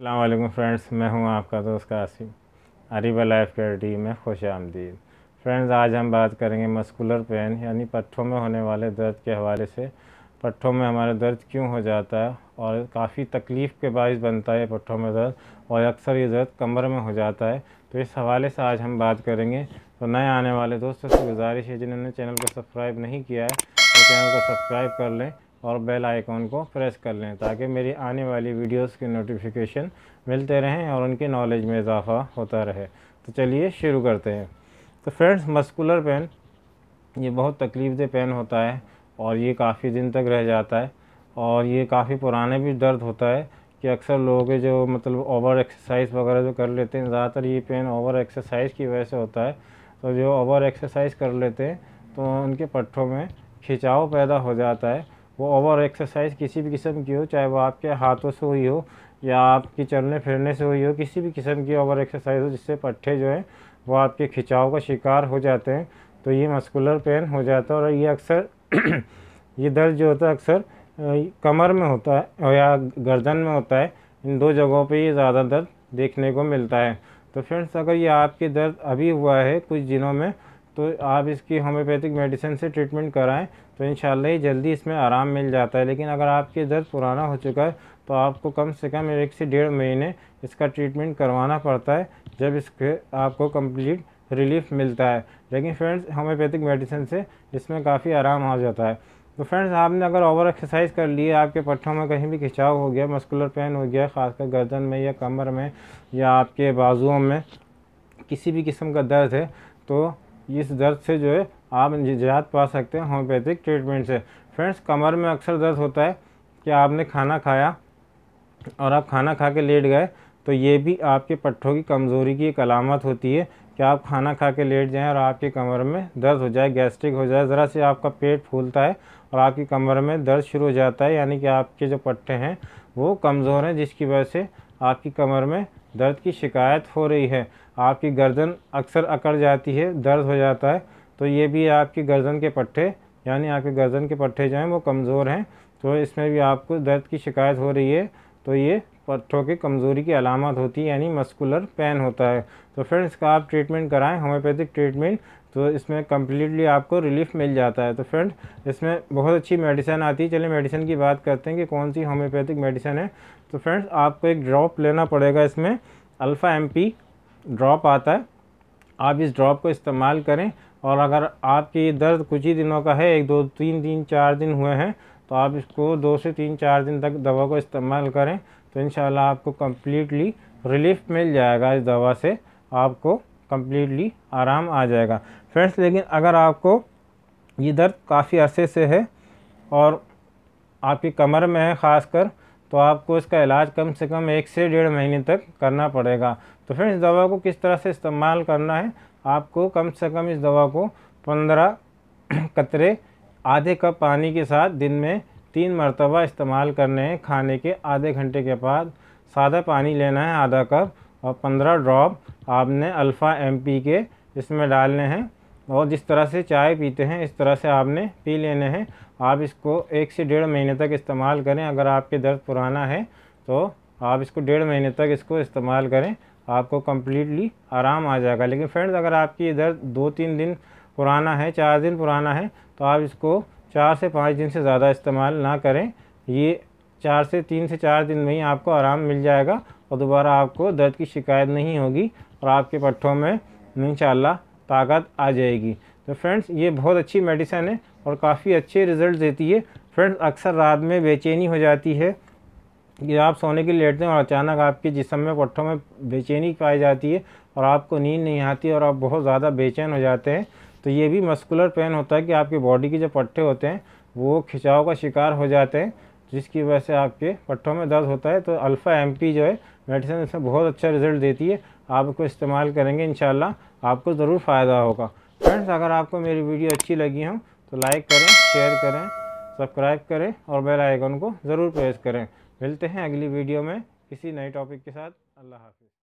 अल्लाम friends, मैं हूँ आपका दोस्त Qasim, Areeba life care team में खुश आमदीद। फ्रेंड्स, आज हम बात करेंगे मस्कुलर पेन, यानी पट्ठों में होने वाले दर्द के हवाले से। पट्ठों में हमारा दर्द क्यों हो जाता है और काफ़ी तकलीफ़ के बायस बनता है पट्ठों में दर्द, और अक्सर ये दर्द कमर में हो जाता है। तो इस हवाले से आज हम बात करेंगे। तो नए आने वाले दोस्तों से गुजारिश है, जिन्होंने चैनल को सब्सक्राइब नहीं किया है तो चैनल को सब्सक्राइब कर लें। और बेल आइकॉन को प्रेस कर लें ताकि मेरी आने वाली वीडियोस की नोटिफिकेशन मिलते रहें और उनकी नॉलेज में इजाफ़ा होता रहे। तो चलिए शुरू करते हैं। तो फ्रेंड्स मस्कुलर पेन ये बहुत तकलीफ़ दे पेन होता है और ये काफ़ी दिन तक रह जाता है और ये काफ़ी पुराने भी दर्द होता है कि अक्सर लोग जो मतलब ओवर एक्सरसाइज वगैरह जो कर लेते हैं, ज़्यादातर ये पेन ओवर एक्सरसाइज की वजह से होता है। तो जो ओवर एक्सरसाइज कर लेते हैं तो उनके पट्ठों में खिंचाव पैदा हो जाता है वो ओवर एक्सरसाइज किसी भी किस्म की हो, चाहे वो आपके हाथों से हुई हो या आपकी चलने फिरने से हुई हो, किसी भी किस्म की ओवर एक्सरसाइज हो, जिससे पट्टे जो हैं वो आपके खिंचाव का शिकार हो जाते हैं तो ये मस्कुलर पेन हो जाता है और ये अक्सर ये दर्द जो होता है अक्सर कमर में होता है या गर्दन में होता है, इन दो जगहों पे ये ज़्यादा दर्द देखने को मिलता है। तो फ्रेंड्स, अगर ये आपके दर्द अभी हुआ है कुछ दिनों में तो आप इसकी होम्योपैथिक मेडिसिन से ट्रीटमेंट कराएँ तो इन ही जल्दी इसमें आराम मिल जाता है। लेकिन अगर आपके दर्द पुराना हो चुका है तो आपको कम से कम एक से डेढ़ महीने इसका ट्रीटमेंट करवाना पड़ता है, जब इसके आपको कंप्लीट रिलीफ मिलता है। लेकिन फ्रेंड्स होम्योपैथिक मेडिसिन से इसमें काफ़ी आराम आ जाता है। तो फ्रेंड्स आपने अगर ओवर एक्सरसाइज कर ली आपके पट्टों में कहीं भी खिंचाव हो गया मस्कुलर पेन हो गया, खासकर गर्दन में या कमर में या आपके बाजुओं में किसी भी किस्म का दर्द है तो इस दर्द से जो है, आप निजात पा सकते हैं होम्योपैथिक ट्रीटमेंट से। फ्रेंड्स, कमर में अक्सर दर्द होता है कि आपने खाना खाया और आप खाना खा के लेट गए तो ये भी आपके पट्ठों की कमज़ोरी की एक अलामत होती है कि आप खाना खा के लेट जाएँ और आपकी कमर में दर्द हो जाए, गैस्ट्रिक हो जाए। ज़रा से आपका पेट फूलता है और आपकी कमर में दर्द शुरू हो जाता है, यानी कि आपके जो पट्टे हैं वो कमज़ोर हैं, जिसकी वजह से आपकी कमर में दर्द की शिकायत हो रही है। आपकी गर्दन अक्सर अकड़ जाती है, दर्द हो जाता है। तो ये भी आपकी गर्दन के पट्टे, यानी आपके गर्दन के पट्टे जो हैं वो कमज़ोर हैं। तो इसमें भी आपको दर्द की शिकायत हो रही है तो ये पट्टों की कमज़ोरी की अलामत होती है, यानी मस्कुलर पेन होता है। तो फिर इसका आप ट्रीटमेंट कराएँ, होम्योपैथिक ट्रीटमेंट तो इसमें कम्प्लीटली आपको रिलीफ मिल जाता है। तो फ्रेंड इसमें बहुत अच्छी मेडिसिन आती है। चलिए मेडिसिन की बात करते हैं कि कौन सी होम्योपैथिक मेडिसिन है। तो फ्रेंड्स आपको एक ड्रॉप लेना पड़ेगा इसमें। अल्फ़ा एमपी ड्रॉप आता है। आप इस ड्रॉप को इस्तेमाल करें और अगर आपकी दर्द कुछ ही दिनों का है, एक, दो, तीन दिन, चार दिन हुए हैं तो आप इसको दो से तीन, चार दिन तक दवा को इस्तेमाल करें। तो इन आपको कम्प्लीटली रिलीफ मिल जाएगा इस दवा से। आपको कम्प्लीटली आराम आ जाएगा। फ्रेंड्स लेकिन अगर आपको ये दर्द काफ़ी अरसे से है और आपकी कमर में है ख़ासकर तो आपको इसका इलाज कम से कम एक से डेढ़ महीने तक करना पड़ेगा। तो फिर इस दवा को किस तरह से इस्तेमाल करना है, आपको कम से कम इस दवा को पंद्रह कतरे, आधे कप पानी के साथ दिन में तीन मरतबा इस्तेमाल करने हैं। खाने के आधे घंटे के बाद सादा पानी लेना है, आधा कप। और पंद्रह ड्रॉप आपने अल्फ़ा एम पी के इसमें डालने हैं और जिस तरह से चाय पीते हैं, इस तरह से आपने पी लेने हैं। आप इसको एक से डेढ़ महीने तक इस्तेमाल करें। अगर आपके दर्द पुराना है तो आप इसको डेढ़ महीने तक इसको इस्तेमाल करें। आपको कम्प्लीटली आराम आ जाएगा। लेकिन फ्रेंड्स अगर आपकी दर्द दो तीन दिन पुराना है, चार दिन पुराना है तो आप इसको चार से पाँच दिन से ज़्यादा इस्तेमाल ना करें। ये चार से तीन से चार दिन में ही आपको आराम मिल जाएगा और दोबारा आपको दर्द की शिकायत नहीं होगी और आपके पट्ठों में इन ताकत आ जाएगी। तो फ्रेंड्स, ये बहुत अच्छी मेडिसिन है और काफ़ी अच्छे रिज़ल्ट देती है। फ्रेंड्स, अक्सर रात में बेचैनी हो जाती है कि आप सोने के लिए लेटते हैं और अचानक आपके जिसम में पट्ठों में बेचैनी पाई जाती है और आपको नींद नहीं आती और आप बहुत ज़्यादा बेचैन हो जाते हैं। तो ये भी मस्कुलर पेन होता है कि आपकी बॉडी के जो पट्टे होते हैं, वो खिंचाव का शिकार हो जाते हैं। जिसकी वजह से आपके पट्टों में दर्द होता है तो अल्फ़ा एमपी जो है, मेडिसिन इसमें बहुत अच्छा रिज़ल्ट देती है। आप इसको इस्तेमाल करेंगे इन आपको ज़रूर फ़ायदा होगा। फ्रेंड्स, अगर आपको मेरी वीडियो अच्छी लगी हो तो लाइक करें, शेयर करें, सब्सक्राइब करें और बेल आइकन को ज़रूर प्रेस करें। मिलते हैं अगली वीडियो में किसी नए टॉपिक के साथ। अल्लाह हाफिज़।